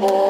more.